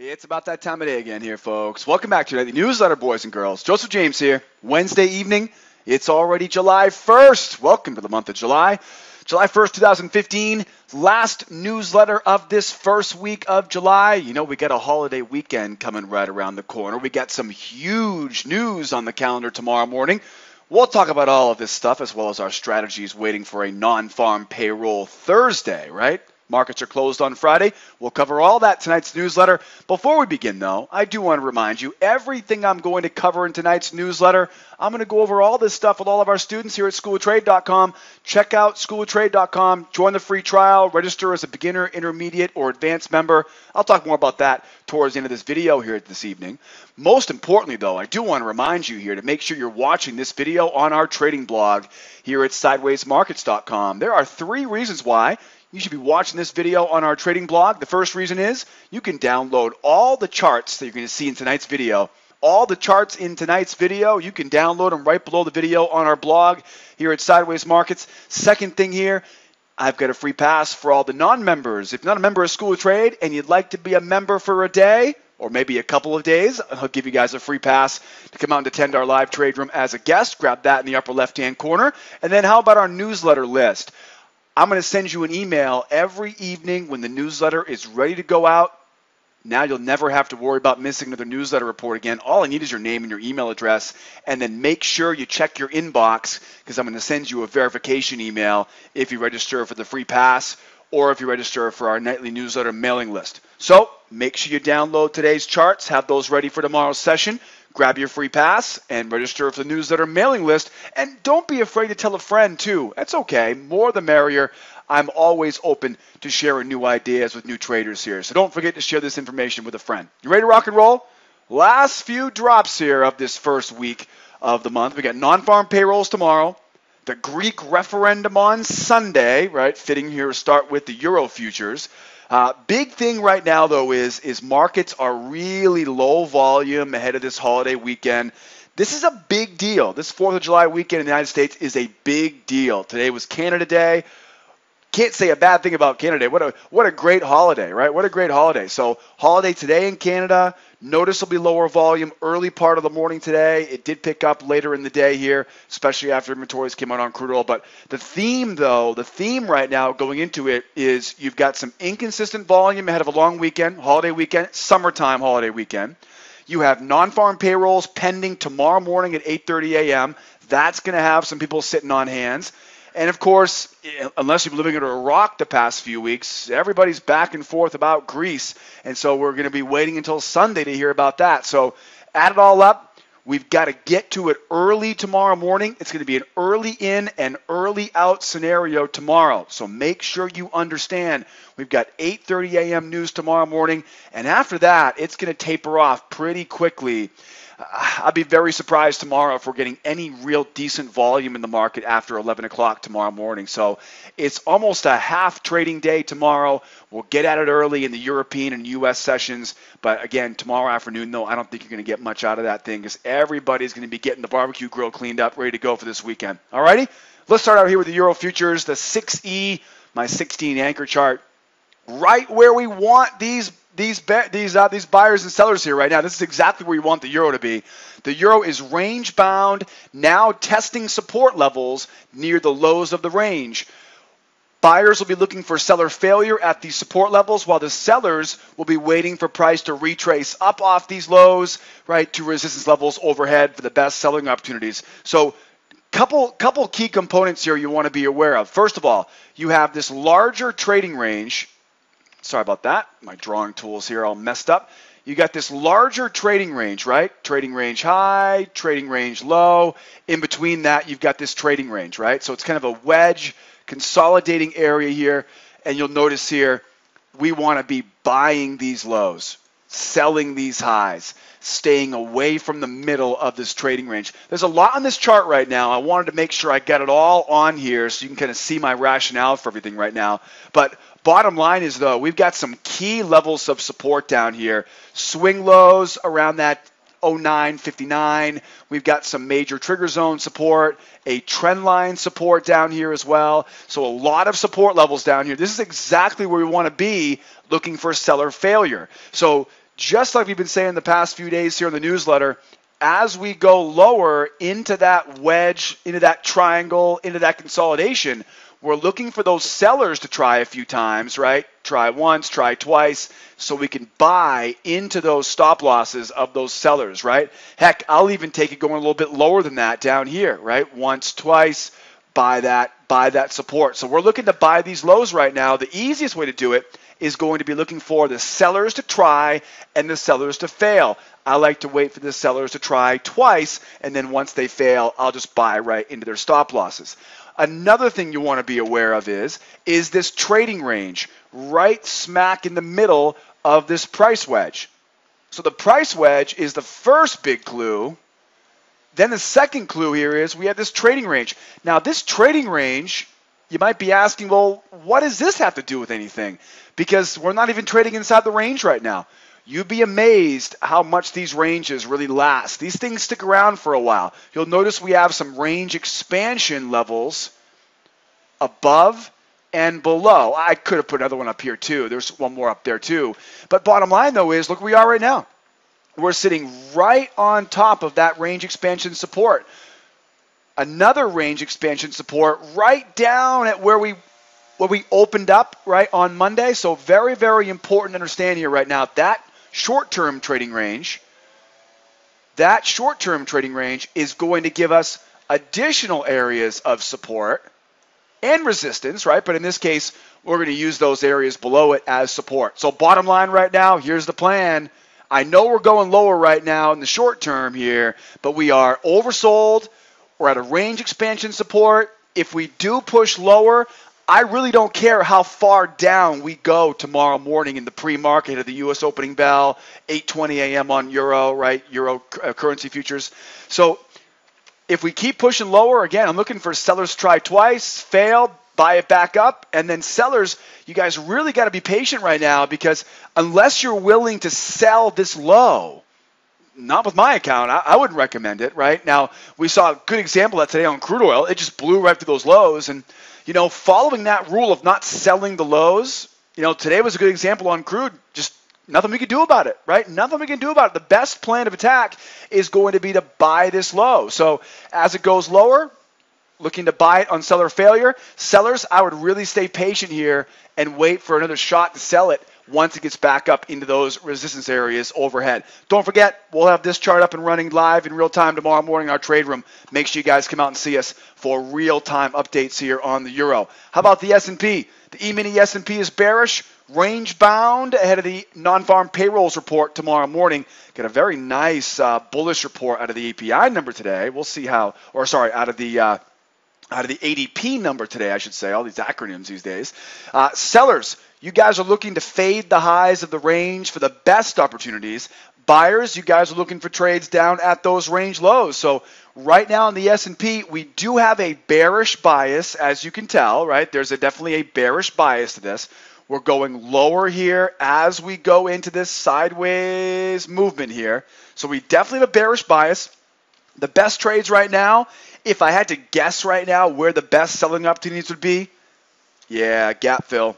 It's about that time of day again here, folks. Welcome back to the newsletter, boys and girls. Joseph James here. Wednesday evening. It's already July 1st. Welcome to the month of July. July 1st, 2015. Last newsletter of this first week of July. You know, we got a holiday weekend coming right around the corner. We got some huge news on the calendar tomorrow morning. We'll talk about all of this stuff as well as our strategies waiting for a non farm payroll Thursday, right? Markets are closed on Friday. We'll cover all that tonight's newsletter. Before we begin, though, I do want to remind you everything I'm going to cover in tonight's newsletter, I'm going to go over all this stuff with all of our students here at schooloftrade.com. Check out schooloftrade.com, join the free trial, register as a beginner, intermediate, or advanced member. I'll talk more about that towards the end of this video here this evening. Most importantly, though, I do want to remind you here to make sure you're watching this video on our trading blog here at sidewaysmarkets.com. There are three reasons why you should be watching this video on our trading blog. The first reason is you can download all the charts that you're going to see in tonight's video. All the charts in tonight's video, you can download them right below the video on our blog here at Sideways Markets. Second thing here, I've got a free pass for all the non-members. If you're not a member of School of Trade and you'd like to be a member for a day or maybe a couple of days, I'll give you guys a free pass to come out and attend our live trade room as a guest. Grab that in the upper left-hand corner. And then how about our newsletter list? I'm going to send you an email every evening when the newsletter is ready to go out. Now you'll never have to worry about missing another newsletter report again. All I need is your name and your email address, and then make sure you check your inbox because I'm going to send you a verification email if you register for the free pass or if you register for our nightly newsletter mailing list. So make sure you download today's charts, have those ready for tomorrow's session grab your free pass and register for the newsletter mailing list. And don't be afraid to tell a friend, too. That's okay. More the merrier. I'm always open to sharing new ideas with new traders here. So don't forget to share this information with a friend. You ready to rock and roll? Last few drops here of this first week of the month. We got non farm payrolls tomorrow. The Greek referendum on Sunday, right? Fitting here to start with the Euro futures. Uh, big thing right now, though, is is markets are really low volume ahead of this holiday weekend. This is a big deal. This Fourth of July weekend in the United States is a big deal. Today was Canada Day can't say a bad thing about Canada. What a what a great holiday, right? What a great holiday. So holiday today in Canada. Noticeably lower volume early part of the morning today. It did pick up later in the day here, especially after inventories came out on crude oil. But the theme, though, the theme right now going into it is you've got some inconsistent volume ahead of a long weekend, holiday weekend, summertime holiday weekend. You have non-farm payrolls pending tomorrow morning at 8:30 a.m. That's going to have some people sitting on hands. And of course, unless you've been living under a rock the past few weeks, everybody's back and forth about Greece. And so we're going to be waiting until Sunday to hear about that. So add it all up. We've got to get to it early tomorrow morning. It's going to be an early in and early out scenario tomorrow. So make sure you understand. We've got 8:30 a.m. news tomorrow morning, and after that, it's going to taper off pretty quickly. Uh, I'd be very surprised tomorrow if we're getting any real decent volume in the market after 11 o'clock tomorrow morning. So it's almost a half trading day tomorrow. We'll get at it early in the European and U.S. sessions. But again, tomorrow afternoon, though, I don't think you're going to get much out of that thing because everybody's going to be getting the barbecue grill cleaned up, ready to go for this weekend. All righty? Let's start out here with the Euro futures, the 6E, my 16 anchor chart. Right where we want these these these uh, these buyers and sellers here right now. This is exactly where you want the euro to be. The euro is range bound, now testing support levels near the lows of the range. Buyers will be looking for seller failure at these support levels, while the sellers will be waiting for price to retrace up off these lows, right, to resistance levels overhead for the best selling opportunities. So couple couple key components here you want to be aware of. First of all, you have this larger trading range Sorry about that. My drawing tools here all messed up. You got this larger trading range, right? Trading range high, trading range low. In between that, you've got this trading range, right? So it's kind of a wedge consolidating area here. And you'll notice here, we want to be buying these lows, selling these highs, staying away from the middle of this trading range. There's a lot on this chart right now. I wanted to make sure I got it all on here so you can kind of see my rationale for everything right now. But Bottom line is, though, we've got some key levels of support down here. Swing lows around that 0959. We've got some major trigger zone support, a trend line support down here as well. So a lot of support levels down here. This is exactly where we want to be looking for seller failure. So just like we've been saying the past few days here in the newsletter, as we go lower into that wedge, into that triangle, into that consolidation, we're looking for those sellers to try a few times, right? Try once, try twice, so we can buy into those stop losses of those sellers, right? Heck, I'll even take it going a little bit lower than that down here, right? Once, twice, buy that, buy that support. So we're looking to buy these lows right now. The easiest way to do it is going to be looking for the sellers to try and the sellers to fail. I like to wait for the sellers to try twice, and then once they fail, I'll just buy right into their stop losses. Another thing you want to be aware of is is this trading range right smack in the middle of this price wedge. So the price wedge is the first big clue. Then the second clue here is we have this trading range. Now this trading range, you might be asking, well, what does this have to do with anything? Because we're not even trading inside the range right now. You'd be amazed how much these ranges really last. These things stick around for a while. You'll notice we have some range expansion levels above and below. I could have put another one up here too. There's one more up there too. But bottom line though is look where we are right now. We're sitting right on top of that range expansion support. Another range expansion support right down at where we where we opened up right on Monday. So very very important to understand here right now that short-term trading range, that short-term trading range is going to give us additional areas of support and resistance, right? But in this case, we're going to use those areas below it as support. So bottom line right now, here's the plan. I know we're going lower right now in the short term here, but we are oversold. We're at a range expansion support. If we do push lower, I really don't care how far down we go tomorrow morning in the pre-market of the U.S. opening bell, 8:20 a.m. on euro, right? Euro uh, currency futures. So if we keep pushing lower, again, I'm looking for sellers try twice, fail, buy it back up, and then sellers, you guys really got to be patient right now because unless you're willing to sell this low, not with my account. I, I, wouldn't recommend it, right? Now, we saw a good example of that today on crude oil. It just blew right through those lows. And you know, following that rule of not selling the lows, you know, today was a good example on crude. Just nothing we can do about it, right? Nothing we can do about it. The best plan of attack is going to be to buy this low. So as it goes lower, looking to buy it on seller failure. Sellers, I would really stay patient here and wait for another shot to sell it once it gets back up into those resistance areas overhead. Don't forget, we'll have this chart up and running live in real time tomorrow morning in our trade room. Make sure you guys come out and see us for real-time updates here on the euro. How about the S&P? The E-mini S&P is bearish, range bound ahead of the non-farm payrolls report tomorrow morning. Get a very nice uh, bullish report out of the API number today. We'll see how, or sorry, out of the uh, out of the ADP number today, I should say. All these acronyms these days. Uh, sellers you guys are looking to fade the highs of the range for the best opportunities. Buyers, you guys are looking for trades down at those range lows. So right now in the S&P, we do have a bearish bias, as you can tell, right? There's a, definitely a bearish bias to this. We're going lower here as we go into this sideways movement here. So we definitely have a bearish bias. The best trades right now, if I had to guess right now where the best selling opportunities would be, yeah, gap fill.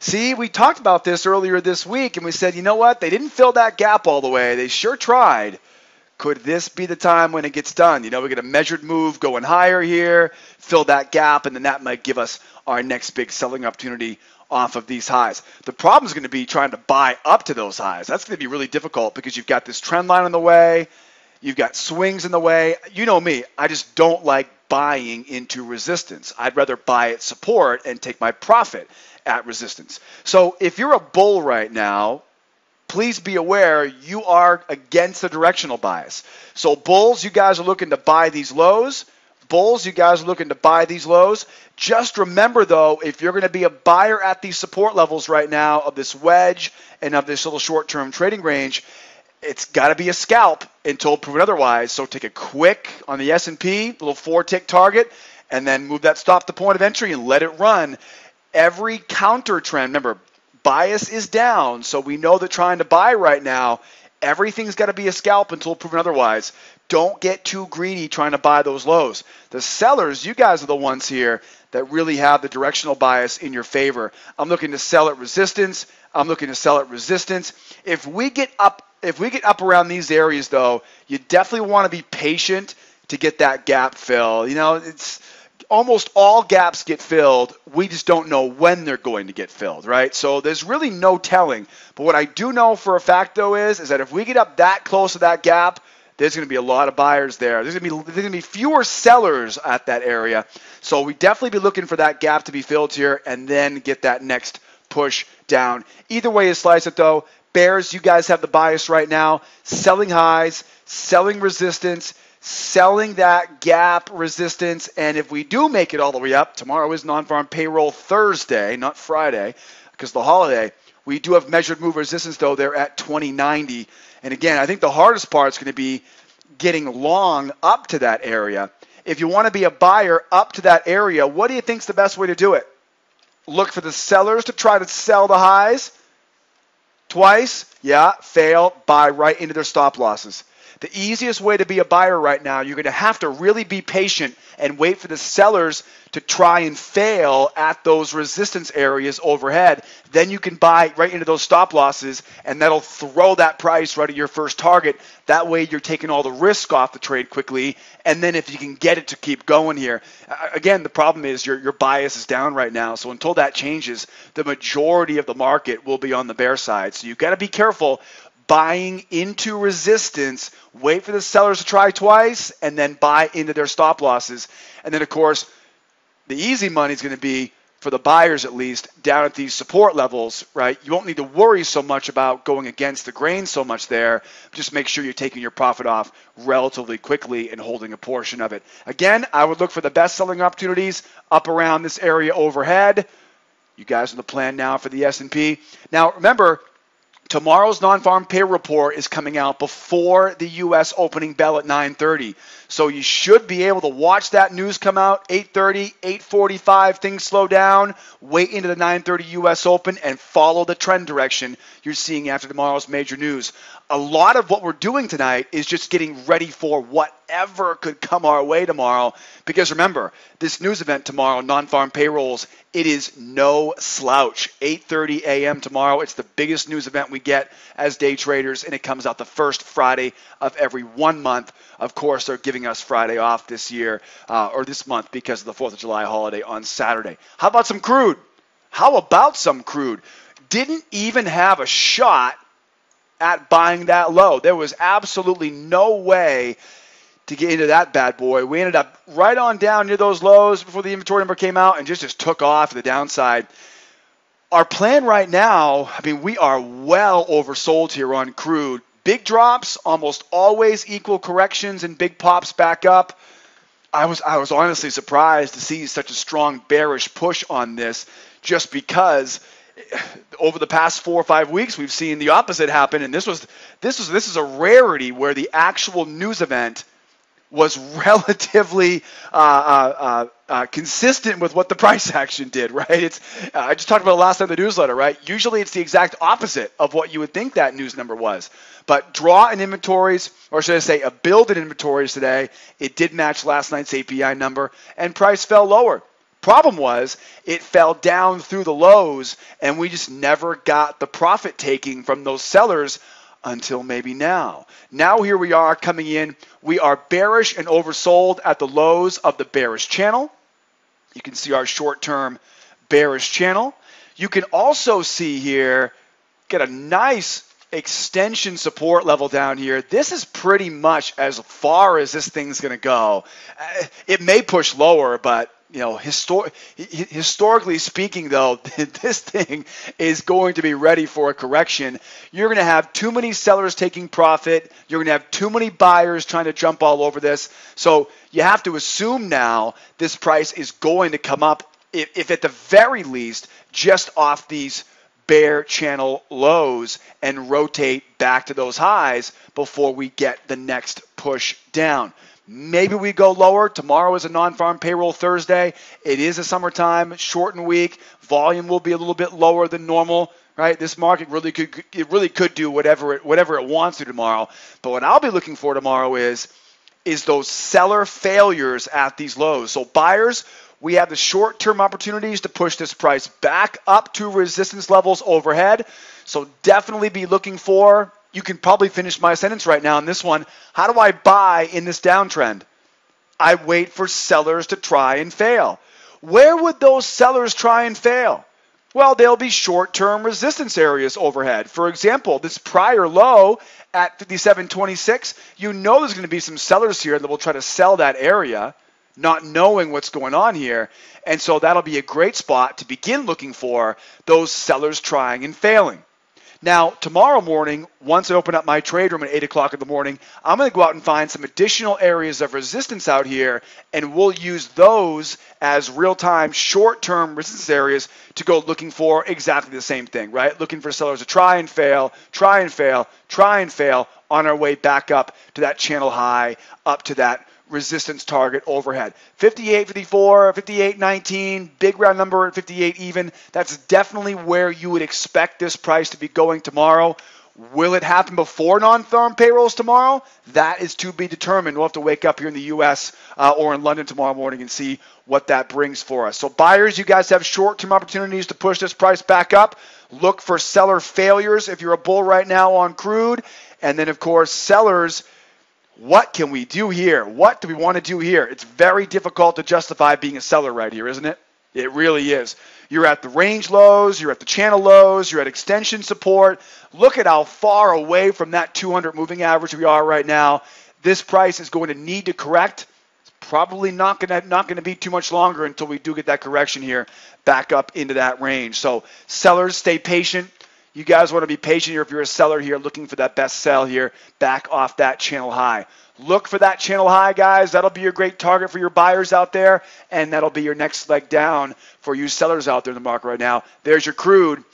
See, we talked about this earlier this week, and we said, you know what? They didn't fill that gap all the way. They sure tried. Could this be the time when it gets done? You know, we get a measured move going higher here, fill that gap, and then that might give us our next big selling opportunity off of these highs. The problem is going to be trying to buy up to those highs. That's going to be really difficult because you've got this trend line in the way, you've got swings in the way. You know me, I just don't like buying into resistance. I'd rather buy at support and take my profit at resistance. So if you're a bull right now, please be aware you are against the directional bias. So bulls, you guys are looking to buy these lows. Bulls, you guys are looking to buy these lows. Just remember though, if you're going to be a buyer at these support levels right now of this wedge and of this little short-term trading range, it's got to be a scalp until proven otherwise. So take a quick on the S&P, little four tick target, and then move that stop to point of entry and let it run every counter trend, remember, bias is down, so we know that trying to buy right now Everything's got to be a scalp until proven otherwise. Don't get too greedy trying to buy those lows. The sellers, you guys are the ones here that really have the directional bias in your favor. I'm looking to sell at resistance. I'm looking to sell at resistance. If we get up if we get up around these areas though, you definitely want to be patient to get that gap fill. You know, it's almost all gaps get filled. We just don't know when they're going to get filled, right? So there's really no telling. But what I do know for a fact though is is that if we get up that close to that gap, there's going to be a lot of buyers there. There's going to be there's going to be fewer sellers at that area. So we definitely be looking for that gap to be filled here and then get that next push down. Either way you slice it though, bears, you guys have the bias right now. Selling highs, selling resistance, selling that gap resistance. And if we do make it all the way up, tomorrow is non farm payroll Thursday, not Friday, because the holiday. We do have measured move resistance though. They're at 2090. And again, I think the hardest part is going to be getting long up to that area. If you want to be a buyer up to that area, what do you think is the best way to do it? Look for the sellers to try to sell the highs twice. Yeah, fail, buy right into their stop losses. The easiest way to be a buyer right now, you're going to have to really be patient and wait for the sellers to try and fail at those resistance areas overhead. Then you can buy right into those stop losses, and that'll throw that price right at your first target. That way, you're taking all the risk off the trade quickly. And then, if you can get it to keep going here, again, the problem is your, your bias is down right now. So, until that changes, the majority of the market will be on the bear side. So, you've got to be careful buying into resistance, wait for the sellers to try twice, and then buy into their stop losses. And then, of course, the easy money is going to be for the buyers at least down at these support levels, right? You won't need to worry so much about going against the grain so much there. Just make sure you're taking your profit off relatively quickly and holding a portion of it. Again, I would look for the best selling opportunities up around this area overhead. You guys on the plan now for the S&P. Now, remember, Tomorrow's non-farm pay report is coming out before the U.S. opening bell at 9:30, so you should be able to watch that news come out 8:30, 8:45. Things slow down. Wait into the 9:30 U.S. Open and follow the trend direction you're seeing after tomorrow's major news. A lot of what we're doing tonight is just getting ready for whatever could come our way tomorrow. Because remember, this news event tomorrow, non-farm payrolls, it is no slouch. 8:30 a.m. tomorrow. It's the biggest news event we get as day traders, and it comes out the first Friday of every one month. Of course, they're giving us Friday off this year uh, or this month because of the Fourth of July holiday on Saturday. How about some crude? How about some crude? Didn't even have a shot at buying that low. There was absolutely no way to get into that bad boy. We ended up right on down near those lows before the inventory number came out and just, just took off the downside. Our plan right now, I mean, we are well oversold here on crude. Big drops almost always equal corrections and big pops back up. I was I was honestly surprised to see such a strong bearish push on this just because over the past four or five weeks we've seen the opposite happen and this was this was this is a rarity where the actual news event was relatively uh, uh, uh, uh, consistent with what the price action did, right? It's I just talked about it last time the newsletter, right? Usually it's the exact opposite of what you would think that news number was. But draw in inventories, or should I say, a build in inventories today, it did match last night's API number, and price fell lower. Problem was, it fell down through the lows, and we just never got the profit taking from those sellers until maybe now. Now here we are coming in. We are bearish and oversold at the lows of the bearish channel. You can see our short-term bearish channel. You can also see here, get a nice extension support level down here. This is pretty much as far as this thing's going to go. Uh, it may push lower, but you know, histor- historically speaking, though, this thing is going to be ready for a correction. You're going to have too many sellers taking profit. You're going to have too many buyers trying to jump all over this. So you have to assume now this price is going to come up, if, if at the very least, just off these bear channel lows and rotate back to those highs before we get the next push down. Maybe we go lower. Tomorrow is a non farm payroll Thursday. It is a summertime, shortened week. Volume will be a little bit lower than normal, right? This market really could it really could do whatever it whatever it wants to tomorrow. But what I'll be looking for tomorrow is is those seller failures at these lows. So buyers, we have the short-term opportunities to push this price back up to resistance levels overhead. So definitely be looking for you can probably finish my sentence right now on this one. How do I buy in this downtrend? I wait for sellers to try and fail. Where would those sellers try and fail? Well, they'll be short term resistance areas overhead. For example, this prior low at 57.26, you know there's going to be some sellers here that will try to sell that area, not knowing what's going on here. And so that'll be a great spot to begin looking for those sellers trying and failing. Now, tomorrow morning, once I open up my trade room at 8 o'clock in the morning, I'm going to go out and find some additional areas of resistance out here, and we'll use those as real time, short term resistance areas to go looking for exactly the same thing, right? Looking for sellers to try and fail, try and fail, try and fail on our way back up to that channel high, up to that resistance target overhead. 58, 54, 58, 19, big round number at 58 even. That's definitely where you would expect this price to be going tomorrow. Will it happen before non-farm payrolls tomorrow? That is to be determined. We'll have to wake up here in the U.S. Uh, or in London tomorrow morning and see what that brings for us. So buyers, you guys have short-term opportunities to push this price back up. Look for seller failures if you're a bull right now on crude. And then, of course, sellers – what can we do here? What do we want to do here? It's very difficult to justify being a seller right here, isn't it? It really is. You're at the range lows, you're at the channel lows, you're at extension support. Look at how far away from that 200 moving average we are right now. This price is going to need to correct. It's probably not going to not going to be too much longer until we do get that correction here back up into that range. So sellers, stay patient. You guys want to be patient here if you're a seller here looking for that best sell here back off that channel high. Look for that channel high, guys. That'll be your great target for your buyers out there, and that'll be your next leg down for you sellers out there in the market right now. There's your crude.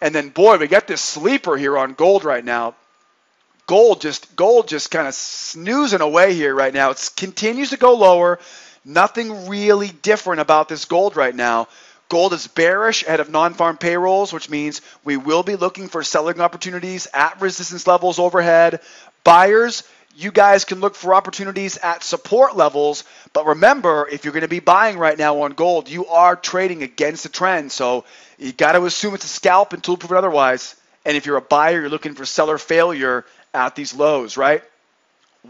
And then, boy, we got this sleeper here on gold right now. Gold just gold just kind of snoozing away here right now. It continues to go lower. Nothing really different about this gold right now. Gold is bearish ahead of non-farm payrolls, which means we will be looking for selling opportunities at resistance levels overhead. Buyers, you guys can look for opportunities at support levels, but remember, if you're going to be buying right now on gold, you are trading against the trend. So you got to assume it's a scalp until proven otherwise. And if you're a buyer, you're looking for seller failure at these lows, right?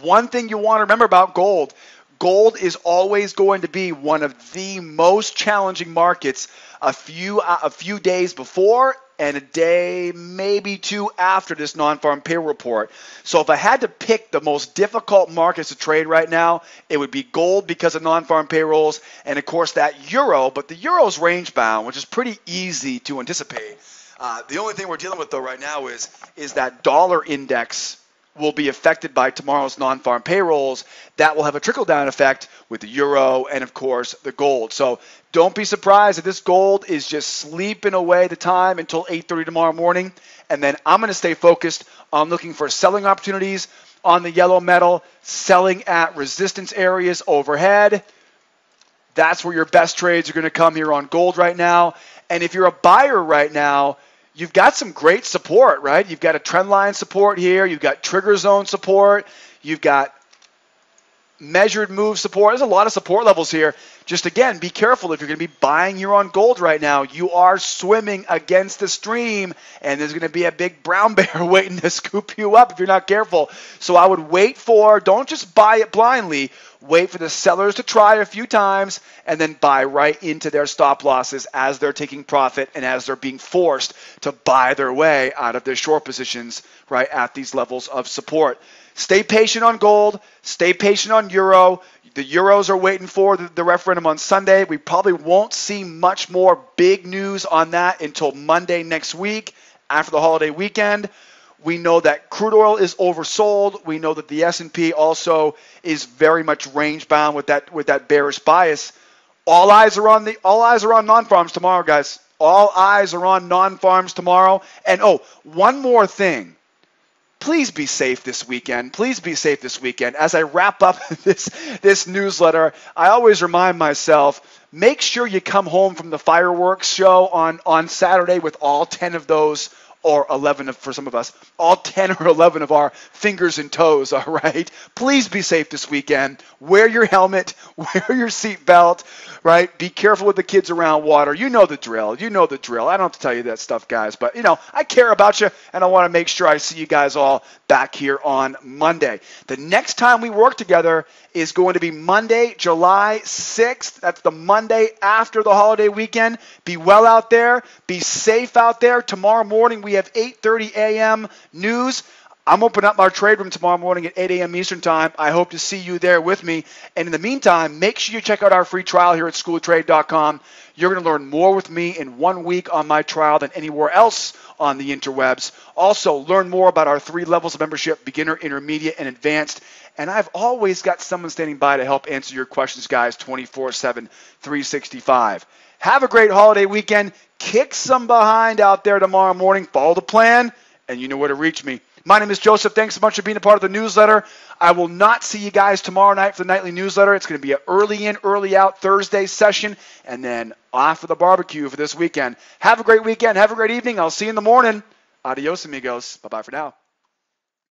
One thing you want to remember about gold gold is always going to be one of the most challenging markets a few uh, a few days before and a day maybe two after this non-farm payroll report. So if I had to pick the most difficult markets to trade right now, it would be gold because of non-farm payrolls and of course that euro, but the euro's range bound, which is pretty easy to anticipate. Uh, the only thing we're dealing with though right now is is that dollar index will be affected by tomorrow's non-farm payrolls. That will have a trickle-down effect with the euro and, of course, the gold. So don't be surprised if this gold is just sleeping away the time until 8:30 tomorrow morning. And then I'm going to stay focused on looking for selling opportunities on the yellow metal, selling at resistance areas overhead. That's where your best trades are going to come here on gold right now. And if you're a buyer right now, you've got some great support, right? You've got a trend line support here, you've got trigger zone support, you've got measured move support. There's a lot of support levels here. Just again, be careful if you're going to be buying here on gold right now. You are swimming against the stream, and there's going to be a big brown bear waiting to scoop you up if you're not careful. So I would wait for, don't just buy it blindly wait for the sellers to try a few times, and then buy right into their stop losses as they're taking profit and as they're being forced to buy their way out of their short positions right at these levels of support. Stay patient on gold, stay patient on euro. The euros are waiting for the, the referendum on Sunday. We probably won't see much more big news on that until Monday next week after the holiday weekend. We know that crude oil is oversold. We know that the S&P also is very much range bound with that with that bearish bias. All eyes are on the all eyes are on non-farms tomorrow, guys. All eyes are on non-farms tomorrow. And oh, one more thing. Please be safe this weekend. Please be safe this weekend. As I wrap up this this newsletter, I always remind myself make sure you come home from the fireworks show on on Saturday with all 10 of those or 11 of, for some of us, all 10 or 11 of our fingers and toes, all right? Please be safe this weekend. Wear your helmet, wear your seatbelt, right? Be careful with the kids around water. You know the drill. You know the drill. I don't have to tell you that stuff, guys, but you know, I care about you and I want to make sure I see you guys all back here on Monday. The next time we work together is going to be Monday, July 6th. That's the Monday after the holiday weekend. Be well out there. Be safe out there. Tomorrow morning we have 8:30 a.m. news. I'm opening up our trade room tomorrow morning at 8 a.m. Eastern Time. I hope to see you there with me. And in the meantime, make sure you check out our free trial here at schooltrade.com. You're going to learn more with me in one week on my trial than anywhere else on the interwebs. Also, learn more about our three levels of membership beginner, intermediate, and advanced. And I've always got someone standing by to help answer your questions, guys, 24 7, 365. Have a great holiday weekend. Kick some behind out there tomorrow morning. Follow the plan, and you know where to reach me. My name is Joseph. Thanks so much for being a part of the newsletter. I will not see you guys tomorrow night for the nightly newsletter. It's going to be an early in, early out Thursday session, and then off for the barbecue for this weekend. Have a great weekend. Have a great evening. I'll see you in the morning. Adios, amigos. Bye bye for now.